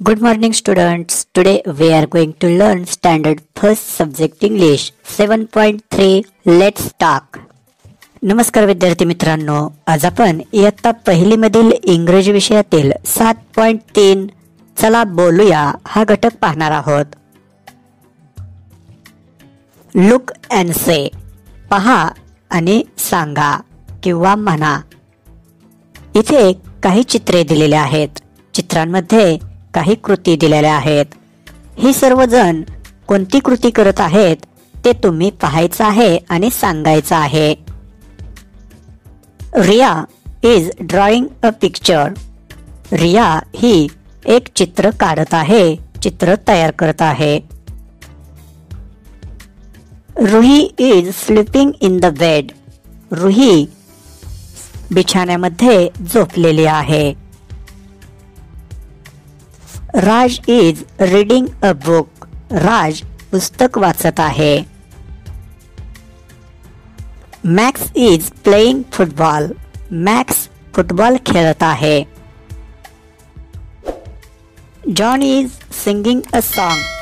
Good morning students. Today we are going to learn standard first subject English 7.3 Let's talk. नमस्कार विद्यार्थी मित्रांनो आज आपण इयत्ता पहिली मधील इंग्रजी विषयातील सात पॉइंट तीन चला बोलूया हा घटक पाहणार आहोत लुक अँड से पहा आणि सांगा किंवा म्हणा. इथे काही चित्रे दिलेली आहेत. चित्रांमध्ये काही कृती दिलेल्या आहेत. ही सर्वजण कोणती कृती करत आहेत ते तुम्ही पाहायचं आहे आणि सांगायचं आहे. Riya is drawing a picture Riya ही एक चित्र काढत आहे चित्र तयार करत आहे. Ruhi is sleeping in the bed Ruhi बिछाण्यामध्ये झोपलेली आहे. Raj is reading a book Raj पुस्तक वाचत आहे. Max is playing football Max football खेळत आहे. John is singing a song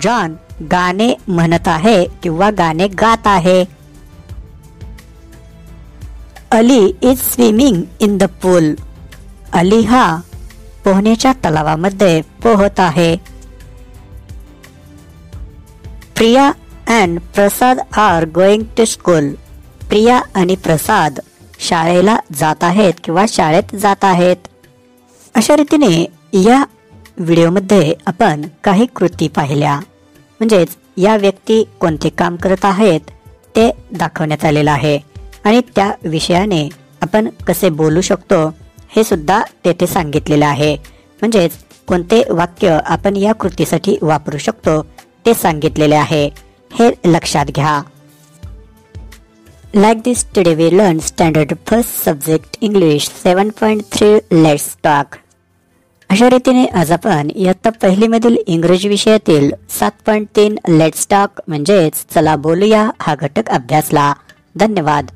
John गाणे म्हणत आहे किंवा गाणे गात आहे. Ali is swimming in the pool Ali हा पोहण्याच्या तलावामध्ये पोहत आहे. Priya and Prasad are going to school Priya आणि प्रसाद शाळेला जात आहेत किंवा शाळेत जात आहेत. अशा रीतीने या व्हिडिओमध्ये आपण काही कृती पाहिल्या. म्हणजेच या व्यक्ती कोणते काम करत आहेत ते दाखवण्यात आलेलं आहे. आणि त्या विषयाने आपण कसे बोलू शकतो हे सुद्धा तेथे सांगितलेलं आहे. म्हणजेच कोणते वाक्य आपण या कृतीसाठी वापरू शकतो ते सांगितलेले आहे. हे लक्षात घ्या. Like this today we learn standard first subject English seven point three let's talk अशा रीतीने आज आपण इयत्ता पहिलीमधील इंग्रजी विषयातील सात पॉईंट तीन लेट्स टॉक म्हणजेच चला बोलूया हा घटक अभ्यासला. धन्यवाद.